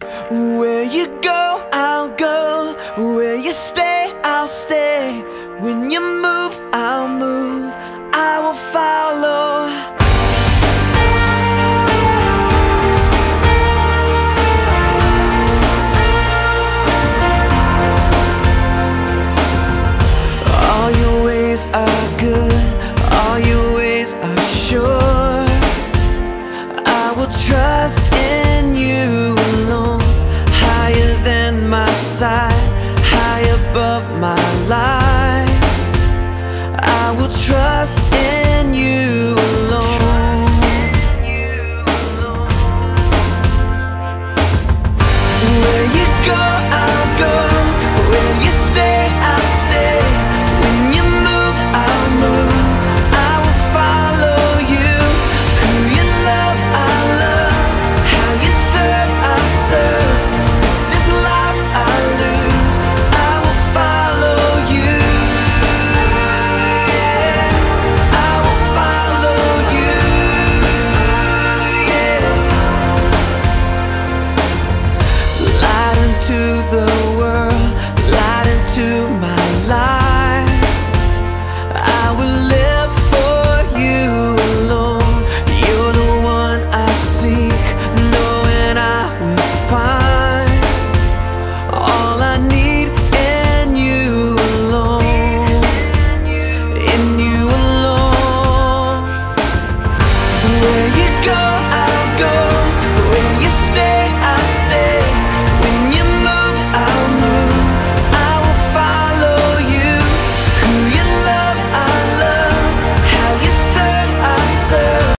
Where you go, I'll go. Where you stay, I'll stay. When you move, I'll move. I will follow. All your ways are good. All your ways are sure. I will trust. high above my to the